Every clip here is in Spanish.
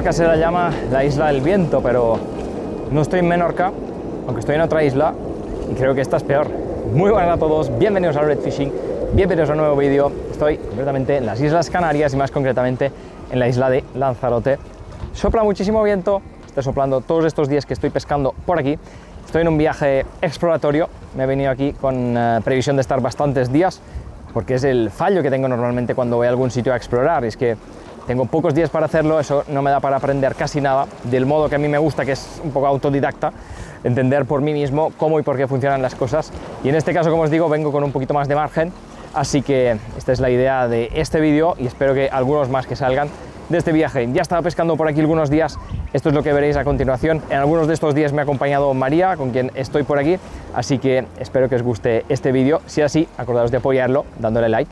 Menorca se la llama la isla del viento, pero no estoy en Menorca, aunque estoy en otra isla y creo que esta es peor. Muy buenas a todos, bienvenidos a Red Fishing, bienvenidos a un nuevo vídeo. Estoy completamente en las Islas Canarias y más concretamente en la isla de Lanzarote. Sopla muchísimo viento, estoy soplando todos estos días que estoy pescando por aquí. Estoy en un viaje exploratorio, me he venido aquí con eh, previsión de estar bastantes días, porque es el fallo que tengo normalmente cuando voy a algún sitio a explorar, es que tengo pocos días para hacerlo, eso no me da para aprender casi nada, del modo que a mí me gusta, que es un poco autodidacta, entender por mí mismo cómo y por qué funcionan las cosas. Y en este caso, como os digo, vengo con un poquito más de margen, así que esta es la idea de este vídeo y espero que algunos más que salgan de este viaje. Ya estaba pescando por aquí algunos días, esto es lo que veréis a continuación. En algunos de estos días me ha acompañado María, con quien estoy por aquí, así que espero que os guste este vídeo. Si es así, acordaos de apoyarlo dándole like.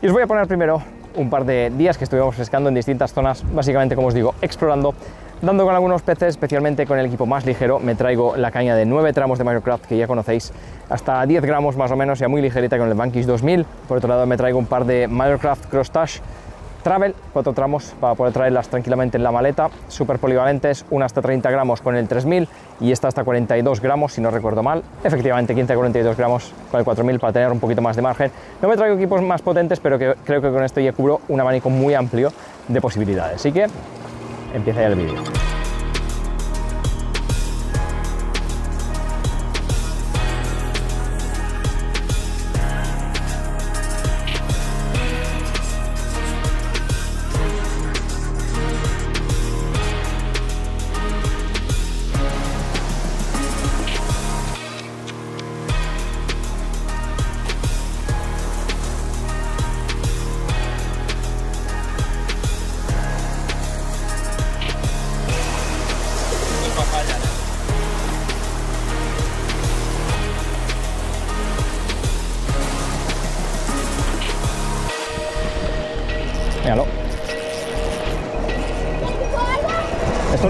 Y os voy a poner primero un par de días que estuvimos pescando en distintas zonas, básicamente, como os digo, explorando, dando con algunos peces, especialmente con el equipo más ligero. Me traigo la caña de 9 tramos de Microcraft, que ya conocéis, hasta 10 gramos más o menos, ya muy ligerita con el Vanquish 2000. Por otro lado, me traigo un par de Microcraft Cross Touch Travel, cuatro tramos para poder traerlas tranquilamente en la maleta, súper polivalentes, una hasta 30 gramos con el 3000 y esta hasta 42 gramos, si no recuerdo mal. Efectivamente, 15 a 42 gramos con el 4000 para tener un poquito más de margen. No me traigo equipos más potentes, pero que, creo que con esto ya cubro un abanico muy amplio de posibilidades. Así que empieza ya el vídeo.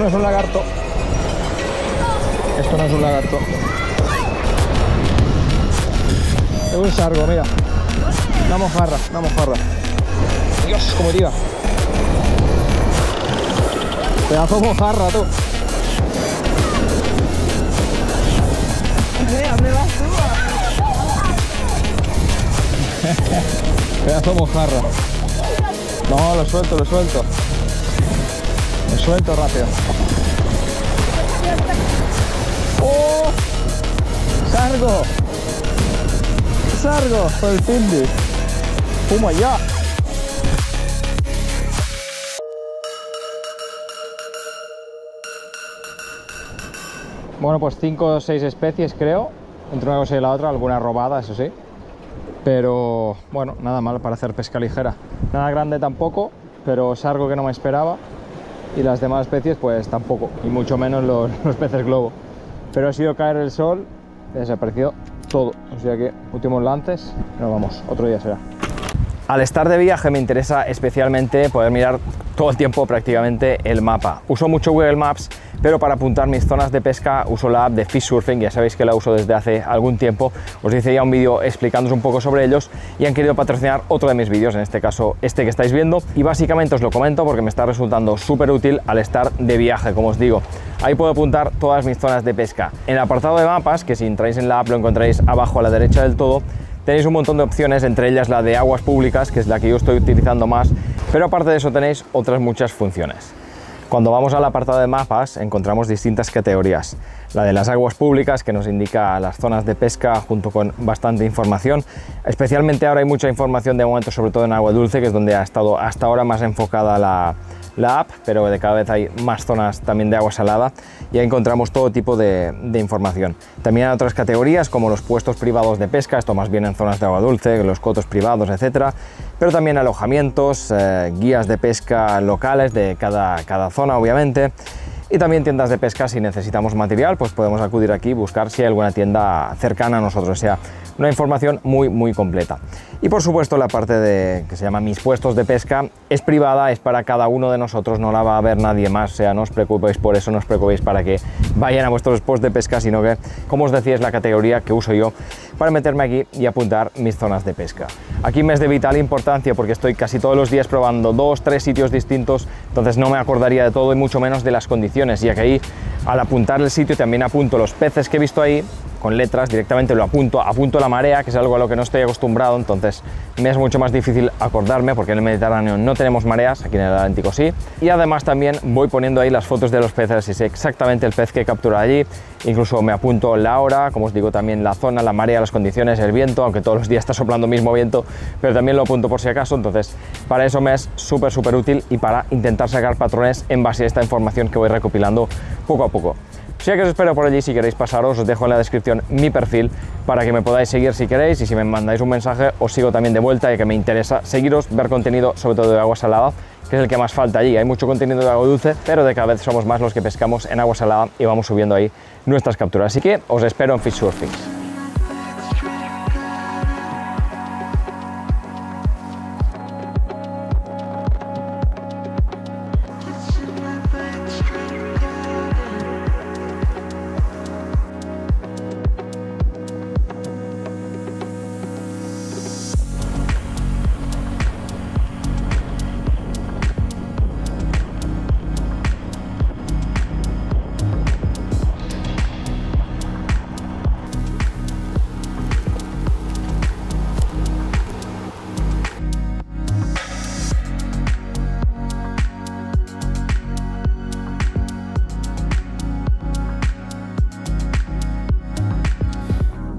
No es un lagarto. Esto no es un lagarto. Es un sargo, mira. Una mojarra, una mojarra. Dios, como tira. Pedazo de mojarra, tú. Pedazo de mojarra. No, lo suelto, lo suelto. Suelto rápido. ¡Oh! ¡Sargo! ¡Sargo! Por el. ¡Puma ya! Bueno, pues cinco o seis especies creo, entre una cosa y la otra, alguna robada, eso sí. Pero bueno, nada mal para hacer pesca ligera. Nada grande tampoco, pero es algo que no me esperaba. Y las demás especies pues tampoco, y mucho menos los, los peces globo. Pero ha sido caer el sol, desapareció todo. O sea que últimos lances, nos vamos, otro día será. Al estar de viaje me interesa especialmente poder mirar todo el tiempo prácticamente el mapa. Uso mucho Google Maps, pero para apuntar mis zonas de pesca uso la app de Fish Surfing, ya sabéis que la uso desde hace algún tiempo. Os hice ya un vídeo explicándoos un poco sobre ellos y han querido patrocinar otro de mis vídeos, en este caso este que estáis viendo. Y básicamente os lo comento porque me está resultando súper útil al estar de viaje, como os digo. Ahí puedo apuntar todas mis zonas de pesca. En el apartado de mapas, que si entráis en la app lo encontraréis abajo a la derecha del todo, Tenéis un montón de opciones, entre ellas la de aguas públicas, que es la que yo estoy utilizando más, pero aparte de eso tenéis otras muchas funciones. Cuando vamos al apartado de mapas encontramos distintas categorías. La de las aguas públicas que nos indica las zonas de pesca junto con bastante información. Especialmente ahora hay mucha información de momento sobre todo en agua dulce que es donde ha estado hasta ahora más enfocada la, la app, pero de cada vez hay más zonas también de agua salada y ahí encontramos todo tipo de, información. También hay otras categorías como los puestos privados de pesca, esto más bien en zonas de agua dulce, los cotos privados, etcétera, pero también alojamientos, eh, guías de pesca locales de cada, cada zona, obviamente. Y también tiendas de pesca si necesitamos material, pues podemos acudir aquí y buscar si hay alguna tienda cercana a nosotros, o sea, una información muy muy completa. Y por supuesto la parte de que se llama mis puestos de pesca es privada, es para cada uno de nosotros, no la va a ver nadie más, o sea, no os preocupéis por eso, no os preocupéis para que vayan a vuestros puestos de pesca, sino que, como os decía, es la categoría que uso yo para meterme aquí y apuntar mis zonas de pesca. Aquí me es de vital importancia porque estoy casi todos los días probando dos, tres sitios distintos, entonces no me acordaría de todo y mucho menos de las condiciones, ya que ahí al apuntar el sitio también apunto los peces que he visto ahí, con letras, directamente lo apunto, apunto la marea, que es algo a lo que no estoy acostumbrado, entonces me es mucho más difícil acordarme porque en el Mediterráneo no tenemos mareas, aquí en el Atlántico sí, y además también voy poniendo ahí las fotos de los peces y sé exactamente el pez que he capturado allí, incluso me apunto la hora, como os digo también la zona, la marea, las condiciones, el viento, aunque todos los días está soplando mismo viento, pero también lo apunto por si acaso, entonces para eso me es súper súper útil y para intentar sacar patrones en base a esta información que voy recopilando poco a poco. Si que os espero por allí, si queréis pasaros, os dejo en la descripción mi perfil para que me podáis seguir si queréis y si me mandáis un mensaje os sigo también de vuelta y que me interesa seguiros, ver contenido sobre todo de agua salada, que es el que más falta allí. Hay mucho contenido de agua dulce, pero de cada vez somos más los que pescamos en agua salada y vamos subiendo ahí nuestras capturas. Así que os espero en Fish Surfing.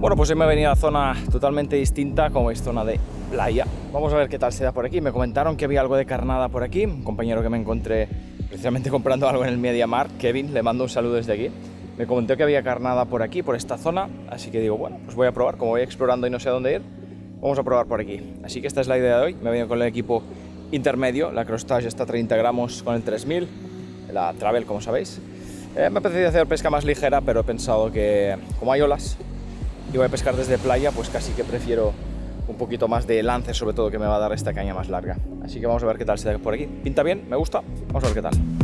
Bueno, pues hoy me he venido a zona totalmente distinta, como veis, zona de playa. Vamos a ver qué tal se da por aquí. Me comentaron que había algo de carnada por aquí. Un compañero que me encontré precisamente comprando algo en el Media Mar, Kevin, le mando un saludo desde aquí. Me comentó que había carnada por aquí, por esta zona, así que digo, bueno, pues voy a probar. Como voy explorando y no sé a dónde ir, vamos a probar por aquí. Así que esta es la idea de hoy. Me he venido con el equipo intermedio, la Crostage está a 30 gramos con el 3000, la Travel, como sabéis. Eh, me ha apetecido hacer pesca más ligera, pero he pensado que como hay olas, y voy a pescar desde playa, pues casi que prefiero un poquito más de lance, sobre todo que me va a dar esta caña más larga. Así que vamos a ver qué tal se da por aquí. Pinta bien, me gusta, vamos a ver qué tal.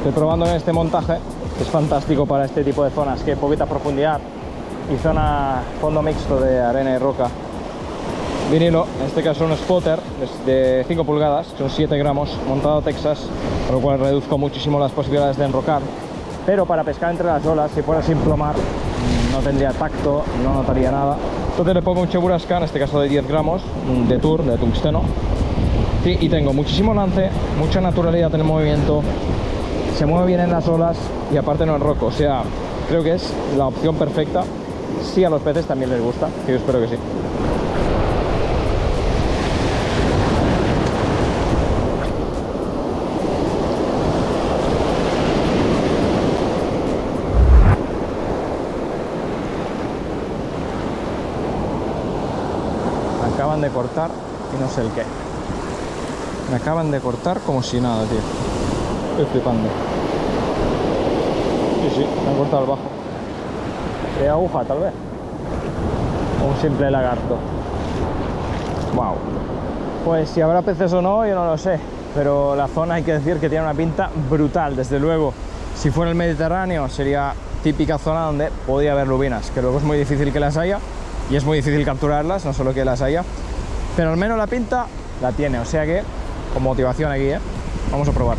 Estoy probando en este montaje, es fantástico para este tipo de zonas, que poquita profundidad y zona fondo mixto de arena y roca. Vinilo, en este caso un spotter de 5 pulgadas, son 7 gramos, montado Texas, con lo cual reduzco muchísimo las posibilidades de enrocar. Pero para pescar entre las olas, si fuera sin plomar, no tendría tacto, no notaría nada. Entonces le pongo un Cheburasca, en este caso de 10 gramos, de Tour, de tungsteno. Y tengo muchísimo lance, mucha naturalidad en el movimiento, se mueve bien en las olas y aparte no enroco, o sea, creo que es la opción perfecta si a los peces también les gusta, que yo espero que sí. Acaban de cortar y no sé el qué. Me acaban de cortar como si nada, tío. Estoy flipando. Sí, sí, me han cortado el bajo. ¿De aguja, tal vez? Un simple lagarto. Wow. Pues si habrá peces o no, yo no lo sé. Pero la zona hay que decir que tiene una pinta brutal, desde luego. Si fuera el Mediterráneo sería típica zona donde podía haber lubinas, que luego es muy difícil que las haya y es muy difícil capturarlas, no solo que las haya. Pero al menos la pinta la tiene, o sea que con motivación aquí, ¿eh? Vamos a probar.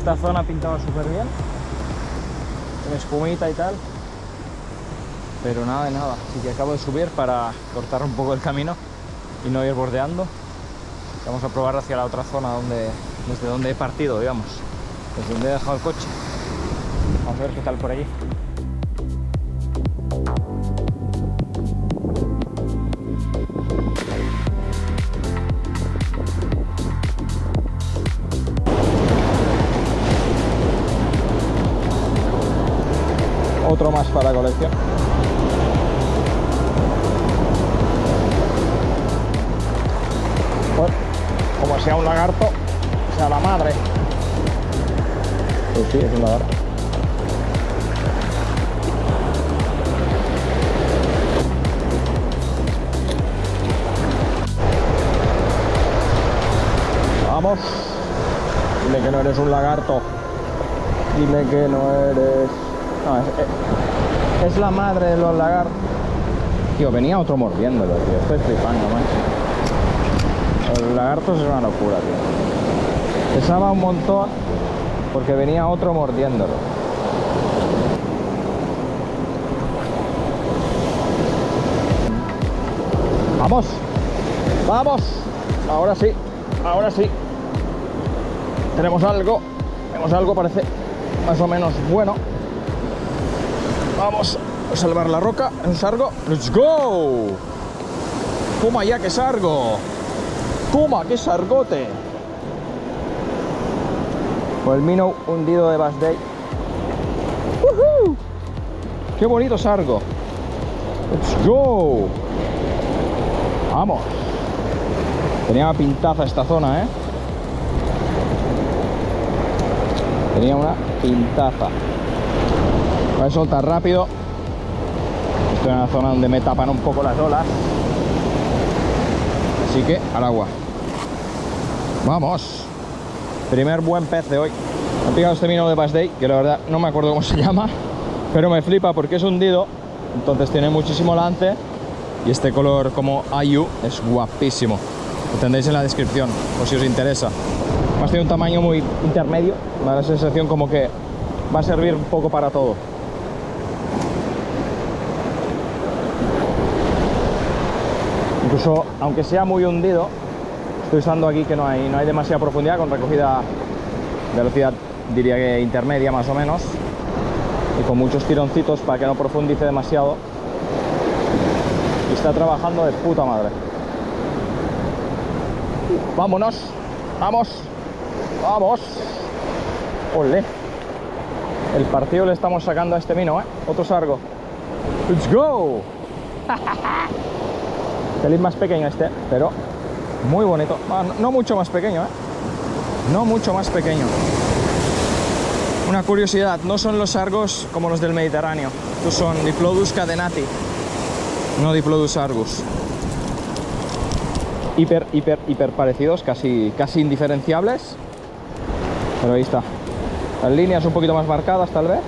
Esta zona pintaba súper bien, con espumita y tal, pero nada de nada. Así que acabo de subir para cortar un poco el camino y no ir bordeando. Vamos a probar hacia la otra zona donde, desde donde he partido, digamos, desde donde he dejado el coche. Vamos a ver qué tal por allí. Sea un lagarto, sea la madre. Pues sí, es un lagarto. Vamos. Dime que no eres un lagarto. Dime que no eres... No, es, es la madre de los lagartos. Tío, venía otro mordiéndolo, tío. Estoy flipando, macho. Lagartos es una locura, tío. Pesaba un montón porque venía otro mordiéndolo. ¡Vamos! ¡Vamos! Ahora sí, ahora sí. Tenemos algo. Tenemos algo, parece más o menos bueno. Vamos a salvar la roca. Un sargo. ¡Let's go! ¡Toma ya que sargo! ¡Toma, qué sargote! Con el mino hundido de Bass Day. ¡Woohoo! ¡Qué bonito sargo! ¡Let's go! ¡Vamos! Tenía una pintaza esta zona, ¿eh? Tenía una pintaza. Voy a soltar rápido. Estoy en una zona donde me tapan un poco las olas. Así que al agua. ¡Vamos! Primer buen pez de hoy. Me ha picado este mino de Bass que la verdad no me acuerdo cómo se llama, pero me flipa porque es hundido, entonces tiene muchísimo lance y este color como Ayu es guapísimo. Lo tendréis en la descripción, por si os interesa. Más tiene un tamaño muy intermedio, me da la sensación como que va a servir un poco para todo. Incluso, aunque sea muy hundido, estoy usando aquí que no hay, no hay demasiada profundidad, con recogida velocidad diría que intermedia más o menos, y con muchos tironcitos para que no profundice demasiado. Y está trabajando de puta madre. Vámonos, vamos, vamos. Ole. El partido le estamos sacando a este mino, ¿eh? Otro sargo. ¡Let's go! Pelín más pequeño este, pero muy bonito. Ah, no, mucho más pequeño, ¿eh? No mucho más pequeño. Una curiosidad, no son los sargos como los del Mediterráneo. Estos son Diplodus cadenati, no Diplodus argus. Hiper, hiper, hiper parecidos, casi, casi indiferenciables. Pero ahí está. Las líneas un poquito más marcadas tal vez.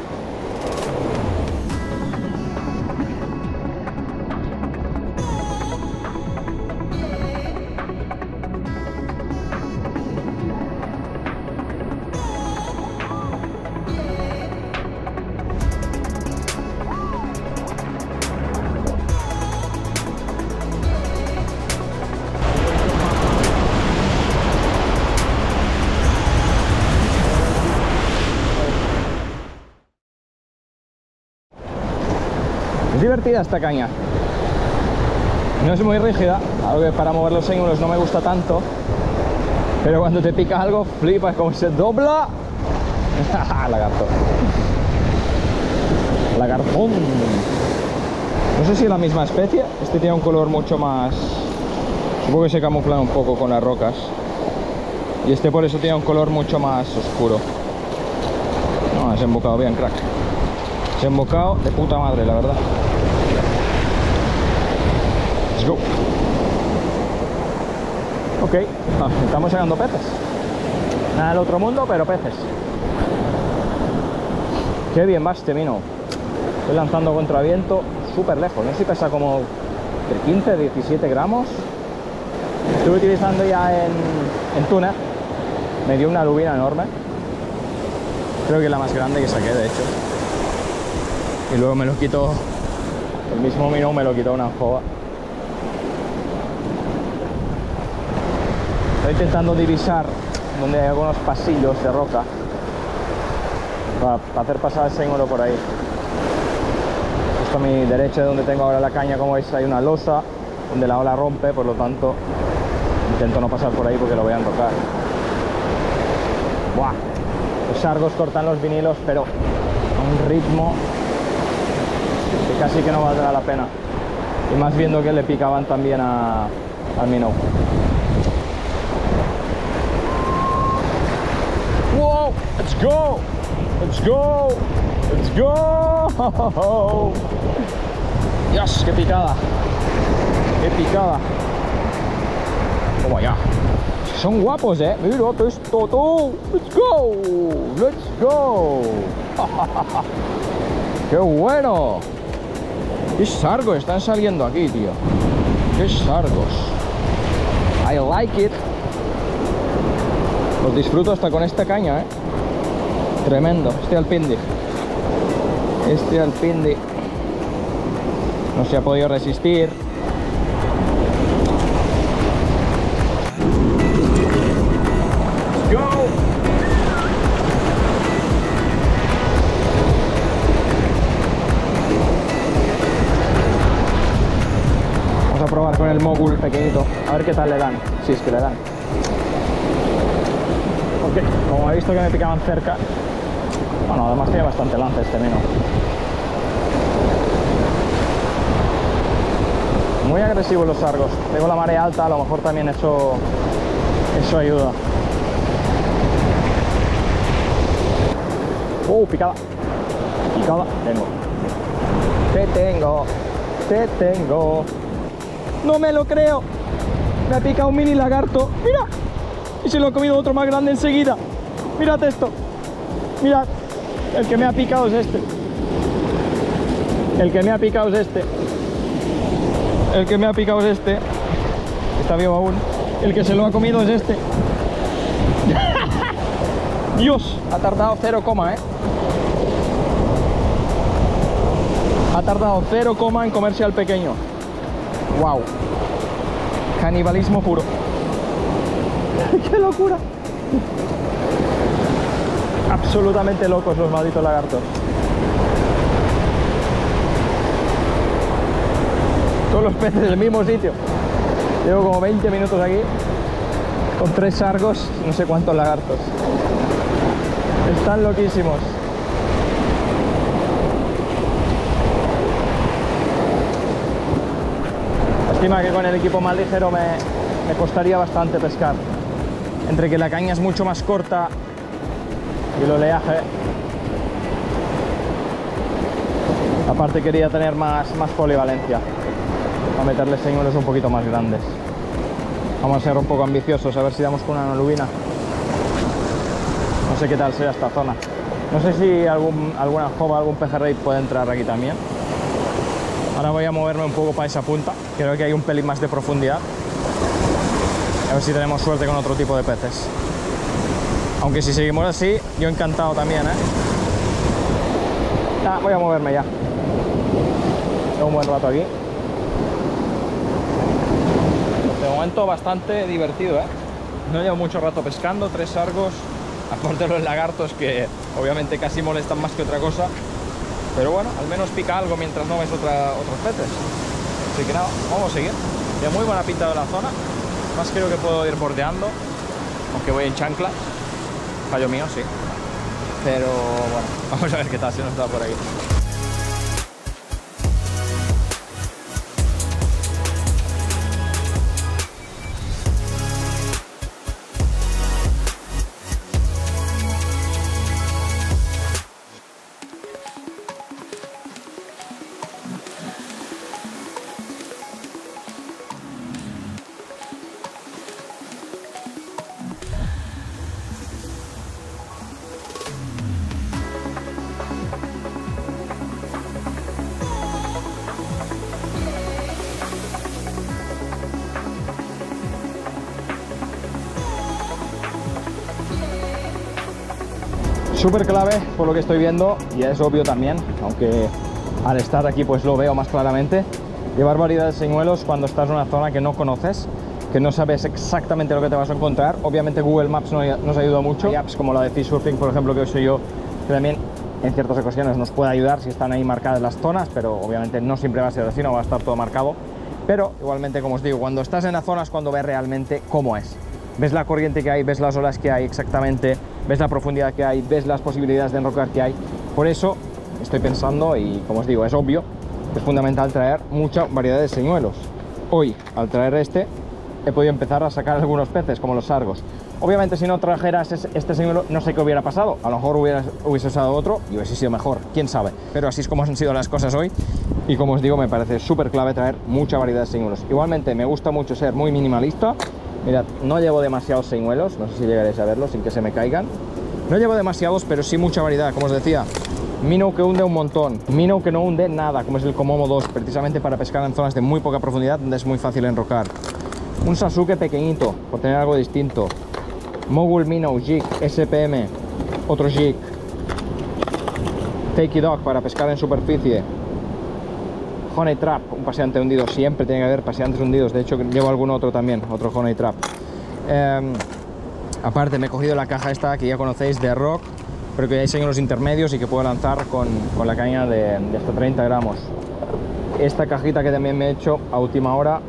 Divertida esta caña. No es muy rígida, algo que para mover los ángulos no me gusta tanto. Pero cuando te pica algo, flipas como se dobla. Lagarto. Lagartón. No sé si es la misma especie. Este tiene un color mucho más... Supongo que se camufla un poco con las rocas. Y este por eso tiene un color mucho más oscuro. No, has embocado bien, crack. Se embocado de puta madre, la verdad. Ok, ah, estamos sacando peces. Nada del otro mundo, pero peces. Qué bien va este mino. Estoy lanzando contra viento súper lejos. No sé si pesa como entre 15 y 17 gramos. Estuve utilizando ya en, en. Me dio una lubina enorme. Creo que es la más grande que saqué, de hecho. Y luego me lo quitó, el mismo minnow me lo quitó una joa. Estoy intentando divisar donde hay algunos pasillos de roca para, hacer pasar el señuelo por ahí. Justo a mi derecha, donde tengo ahora la caña, como veis, hay una losa donde la ola rompe, por lo tanto intento no pasar por ahí porque lo voy a enrocar. Buah. Los sargos cortan los vinilos, pero a un ritmo que casi que no valdrá la pena. Y más viendo que le picaban también a, al minnow. Wow, let's go, let's go, let's go. Dios, qué picada, qué picada. Toma ya. Son guapos, eh. Mira esto, tú. Let's go, let's go. qué bueno. Qué sargos están saliendo aquí, tío. Qué sargos. I like it. Los disfruto hasta con esta caña, ¿eh? Tremendo. Este alpindi. Este alpindi. No se ha podido resistir. Vamos a probar con el mogul pequeñito. A ver qué tal le dan. Si es que le dan. Ok, como he visto que me picaban cerca. Bueno, además tiene bastante lance este mino. Muy agresivos los sargos. Tengo la marea alta, a lo mejor también eso, eso ayuda. Uh, picada. Picada. Tengo. Te tengo. Te tengo. No me lo creo. Me ha picado un mini lagarto. Mira. Y se lo ha comido otro más grande enseguida. Mirad esto. Mirad. El que me ha picado es este. El que me ha picado es este. El que me ha picado es este. Está vivo aún. El que se lo ha comido es este. Dios, ha tardado 0, eh. Ha tardado 0, en comerse al pequeño. Wow. Canibalismo puro. ¡Qué locura! Absolutamente locos los malditos lagartos. Todos los peces del mismo sitio. Llevo como 20 minutos aquí con tres sargos, no sé cuántos lagartos. Están loquísimos. Lástima que con el equipo más ligero me, me costaría bastante pescar. Entre que la caña es mucho más corta y el oleaje. Aparte quería tener más, más polivalencia. A meterle señuelos un poquito más grandes. Vamos a ser un poco ambiciosos, a ver si damos con una lubina. No sé qué tal sea esta zona. No sé si algún, alguna jova, algún pejerrey puede entrar aquí también. Ahora voy a moverme un poco para esa punta. Creo que hay un pelín más de profundidad. A ver si tenemos suerte con otro tipo de peces. Aunque si seguimos así, yo encantado también, ¿eh? Ah, voy a moverme ya. Tengo un buen rato aquí. De momento bastante divertido, ¿eh? No llevo mucho rato pescando, tres sargos, aparte los lagartos que obviamente casi molestan más que otra cosa. Pero bueno, al menos pica algo mientras no ves otra, otros peces. Así que nada, vamos a seguir. Tiene muy buena pinta de la zona. Más creo que puedo ir bordeando, aunque voy en chancla. Fallo mío, sí. Pero bueno, vamos a ver qué tal si nos da por ahí. Súper clave por lo que estoy viendo y es obvio también, aunque al estar aquí pues lo veo más claramente, llevar variedades de señuelos cuando estás en una zona que no conoces, que no sabes exactamente lo que te vas a encontrar. Obviamente Google Maps nos ayuda mucho. Hay apps como la de Surfing, por ejemplo, que soy yo, que también en ciertas ocasiones nos puede ayudar si están ahí marcadas las zonas, pero obviamente no siempre va a ser así, no va a estar todo marcado. Pero igualmente, como os digo, cuando estás en la zona es cuando ves realmente cómo es. Ves la corriente que hay, ves las olas que hay exactamente, ves la profundidad que hay, ves las posibilidades de enrocar que hay. Por eso estoy pensando, y como os digo, es obvio, es fundamental traer mucha variedad de señuelos. Hoy, al traer este, he podido empezar a sacar algunos peces, como los sargos. Obviamente si no trajeras este señuelo no sé qué hubiera pasado, a lo mejor hubiese usado otro y hubiese sido mejor, quién sabe. Pero así es como han sido las cosas hoy y como os digo me parece súper clave traer mucha variedad de señuelos. Igualmente me gusta mucho ser muy minimalista, mirad, no llevo demasiados señuelos, no sé si llegaréis a verlos sin que se me caigan. No llevo demasiados, pero sí mucha variedad, como os decía. Mino que hunde un montón, Mino que no hunde nada, como es el Komomo 2, precisamente para pescar en zonas de muy poca profundidad donde es muy fácil enrocar. Un Sasuke pequeñito, por tener algo distinto. Mogul Minnow Jig SPM, otro jig. Fakey Dog para pescar en superficie. Honey Trap, un paseante hundido. Siempre tiene que haber paseantes hundidos. De hecho, llevo algún otro también, otro Honey Trap. Em, aparte, me he cogido la caja esta que ya conocéis de Rock, pero que ya hay los intermedios y que puedo lanzar con, con la caña de, hasta 30 gramos. Esta cajita que también me he hecho a última hora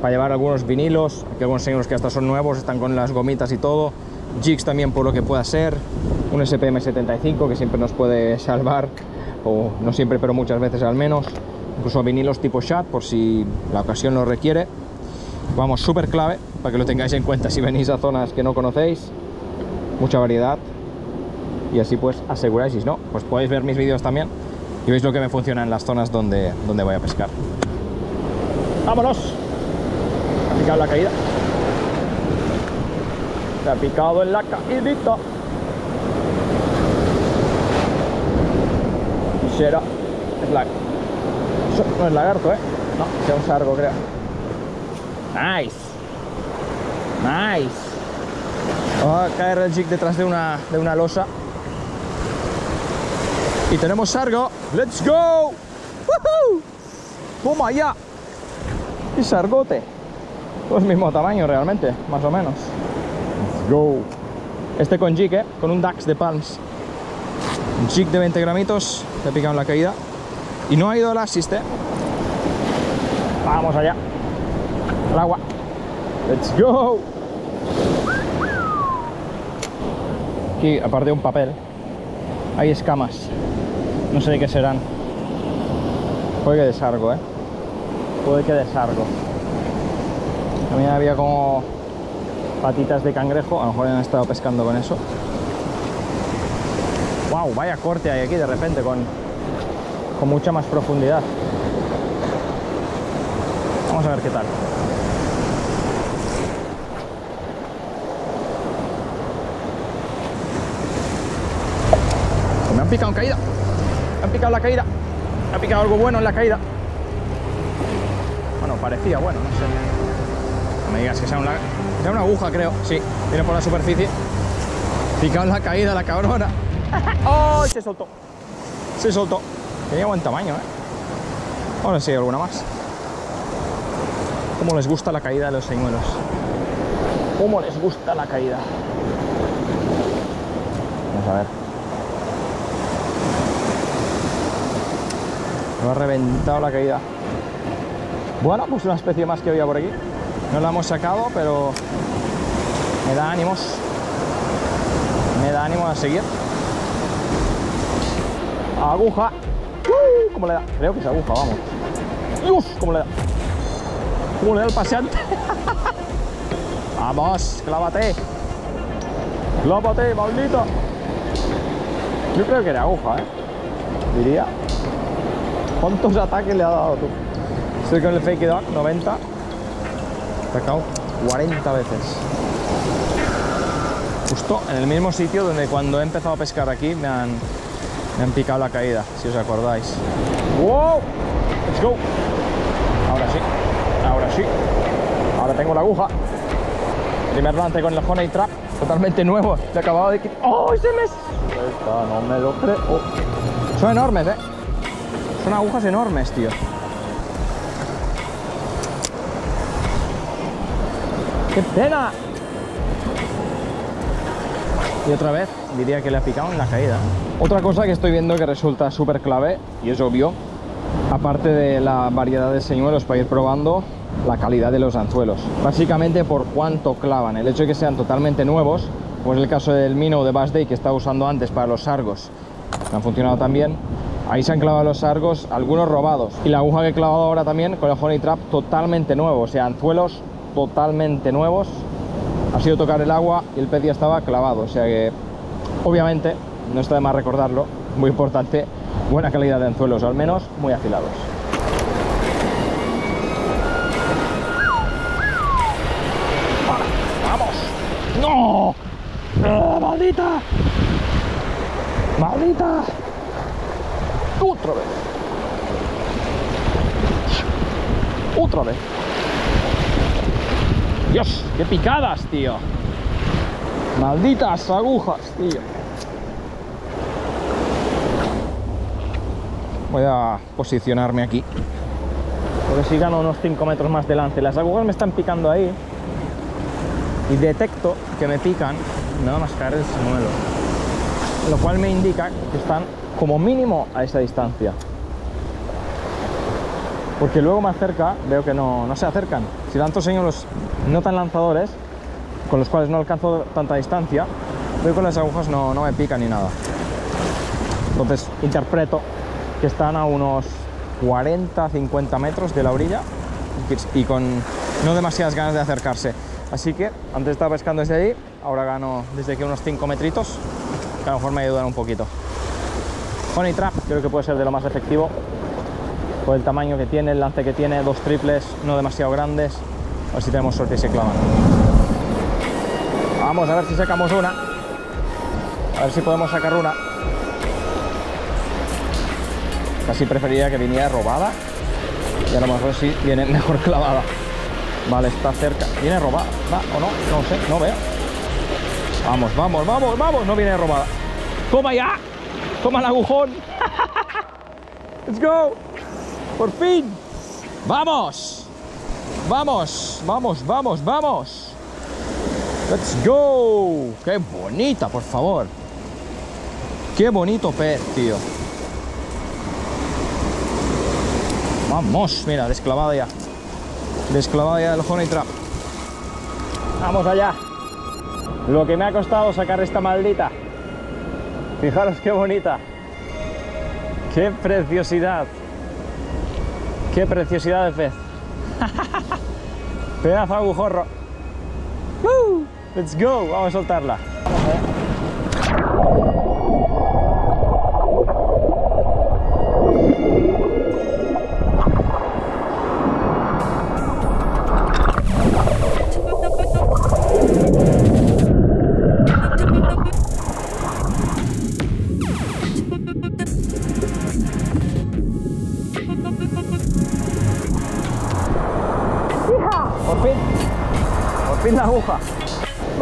para llevar algunos vinilos, que algunos señores que hasta son nuevos, están con las gomitas y todo, jigs también por lo que pueda ser, un SPM75 que siempre nos puede salvar, o no siempre pero muchas veces al menos, incluso vinilos tipo chat por si la ocasión lo requiere. Vamos, súper clave para que lo tengáis en cuenta si venís a zonas que no conocéis, mucha variedad y así pues aseguráis, si no, pues podéis ver mis vídeos también y veis lo que me funciona en las zonas donde, donde voy a pescar. ¡Vámonos! la caída. Se ha picado en la caídita. Será. Es la... no es lagarto, ¿eh? No, sea un sargo, creo. Nice. Nice. Vamos a caer el jig detrás de una, de una losa. Y tenemos sargo. ¡Let's go! ¡Woohoo! ¡Toma ya! ¡Y sargote! pues mismo tamaño realmente, más o menos. Let's go. Este con jig, ¿eh? con un Dax de Palms. Un jig de 20 gramitos, te picado en la caída. Y no ha ido el assist, ¿eh? Vamos allá. Al agua. Let's go. Aquí, aparte de un papel, hay escamas. No sé de qué serán. Puede que desargo, ¿eh? Puede que desargo. También había como patitas de cangrejo, a lo mejor han estado pescando con eso. ¡Wow! Vaya corte hay aquí de repente con, con mucha más profundidad. Vamos a ver qué tal. Me han picado en caída. Me han picado la caída. Me ha picado algo bueno en la caída. Bueno, parecía bueno, no sé me digas que sea una, sea una aguja, creo. Sí, viene por la superficie. Picado en la caída la cabrona. ¡Oh! Se soltó. Se soltó. Tenía buen tamaño, ¿eh? Ahora sí, alguna más. ¿Cómo les gusta la caída de los señuelos? ¿Cómo les gusta la caída? Vamos a ver. Me ha reventado la caída. Bueno, pues una especie más que había por aquí. No la hemos sacado, pero me da ánimos. Me da ánimo a seguir. Aguja. Creo que es aguja, vamos. Uf, ¿Cómo le da? ¿Cómo le da el paseante? vamos, clávate. Clávate, maldito. Yo creo que era aguja, ¿eh? Diría. ¿Cuántos ataques le ha dado tú? Estoy con el fake dog, 90 pescado 40 veces. Justo en el mismo sitio donde cuando he empezado a pescar aquí me han, me han picado la caída, si os acordáis. ¡Wow! ¡Let's go! Ahora sí, ahora sí. Ahora tengo la aguja. Primer lance con el Honey Trap, totalmente nuevo. Se acabado de quitar. ¡Oh, ese me... Esta no me lo creo. Son enormes, ¿eh? Son agujas enormes, tío. ¡Qué pena! Y otra vez diría que le ha picado en la caída. Otra cosa que estoy viendo que resulta súper clave, y es obvio, aparte de la variedad de señuelos para ir probando, la calidad de los anzuelos. Básicamente por cuánto clavan. El hecho de que sean totalmente nuevos, como es el caso del Mino de Bass Day que estaba usando antes para los sargos, que han funcionado también. Ahí se han clavado los sargos, algunos robados. Y la aguja que he clavado ahora también con el Honey Trap totalmente nuevo, o sea, anzuelos totalmente nuevos. Ha sido tocar el agua y el pez ya estaba clavado, o sea que obviamente, no está de más recordarlo, muy importante, buena calidad de anzuelos, al menos muy afilados. ¡Vamos! ¡No! ¡Ah, ¡Maldita! ¡Maldita! ¡Otra vez! ¡Otra vez! ¡Dios! ¡Qué picadas, tío! ¡Malditas agujas, tío! Voy a posicionarme aquí. Porque si gano unos 5 metros más delante. Las agujas me están picando ahí. Y detecto que me pican me van a caer el semuelo. Lo cual me indica que están como mínimo a esa distancia. Porque luego más cerca veo que no, no se acercan. Si tanto señuelos no tan lanzadores, con los cuales no alcanzo tanta distancia, que con las agujas no, no me pican ni nada. Entonces interpreto que están a unos 40-50 metros de la orilla y con no demasiadas ganas de acercarse. Así que antes estaba pescando desde ahí, ahora gano desde aquí unos 5 metritos, que a lo mejor me ayudan un poquito. Honey Trap creo que puede ser de lo más efectivo, por el tamaño que tiene, el lance que tiene, dos triples, no demasiado grandes, a ver si tenemos suerte y se clavan. Vamos a ver si sacamos una, a ver si podemos sacar una. Casi preferiría que viniera robada y a lo mejor sí viene mejor clavada. Vale, está cerca. ¿Viene robada? ¿Va o no? No sé, no veo. Vamos, vamos, vamos, vamos. No viene robada. ¡Toma ya! ¡Toma el agujón! ¡Let's go! ¡Por fin! ¡Vamos! ¡Vamos! ¡Vamos, vamos, vamos! ¡Let's go! ¡Qué bonita, por favor! ¡Qué bonito pez, tío! Vamos, mira, desclavada ya. Desclavada ya del honey trap. Vamos allá. Lo que me ha costado sacar esta maldita. Fijaros qué bonita. Qué preciosidad. Qué preciosidad de pez. Pedazo agujorro. ¡Woo! Let's go. Vamos a soltarla. Vamos.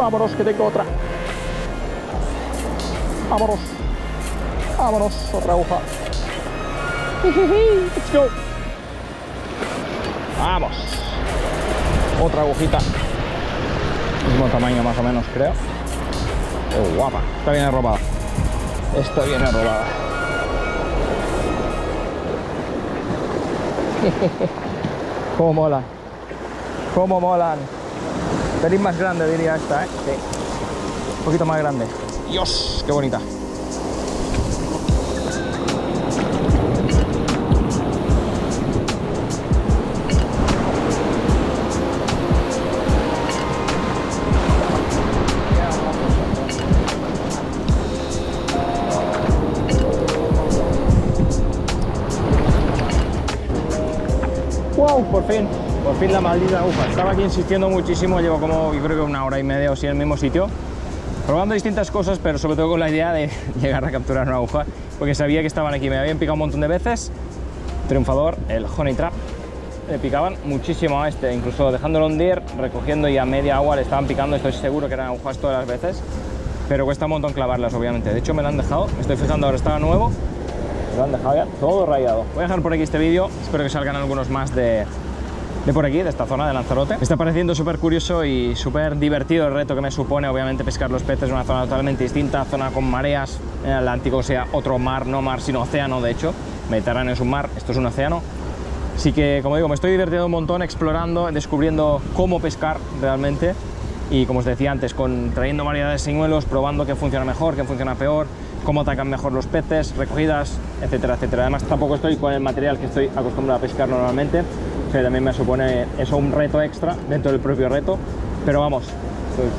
Vámonos, que tengo otra. Vámonos. Vámonos, otra aguja. Let's. Vamos. Otra agujita. Mismo tamaño más o menos, creo. Guapa. Está bien robada. Está bien robada. Cómo mola. Cómo molan. Pelín más grande diría esta, ¿eh? Sí. Un poquito más grande. Dios, qué bonita. Fin, la maldita aguja. Estaba aquí insistiendo muchísimo, llevo como yo creo que una hora y media o así en el mismo sitio, probando distintas cosas, pero sobre todo con la idea de llegar a capturar una aguja, porque sabía que estaban aquí, me habían picado un montón de veces. Triunfador, el Honey Trap. le picaban muchísimo a este, incluso dejándolo hundir, recogiendo y a media agua le estaban picando, estoy seguro que eran agujas todas las veces, pero cuesta un montón clavarlas, obviamente. De hecho, me lo han dejado, me estoy fijando ahora, estaba nuevo, me lo han dejado ya todo rayado. Voy a dejar por aquí este vídeo, espero que salgan algunos más de, de por aquí, de esta zona de Lanzarote. Me está pareciendo súper curioso y súper divertido el reto que me supone, obviamente, pescar los peces en una zona totalmente distinta, zona con mareas, en el Atlántico, sea, otro mar, no mar, sino océano, de hecho. Mediterráneo es un mar, esto es un océano. Así que, como digo, me estoy divirtiendo un montón explorando, descubriendo cómo pescar realmente y, como os decía antes, con, trayendo variedades de señuelos, probando qué funciona mejor, qué funciona peor, cómo atacan mejor los peces, recogidas, etcétera, etcétera. Además, tampoco estoy con el material que estoy acostumbrado a pescar normalmente, que también me supone eso un reto extra dentro del propio reto, pero vamos,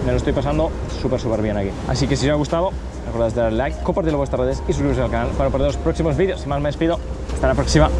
me lo estoy pasando súper, súper bien aquí. Así que si os ha gustado, recordad darle like, compartirlo en vuestras redes y suscribiros al canal para perder los próximos vídeos. Sin más, me despido. Hasta la próxima.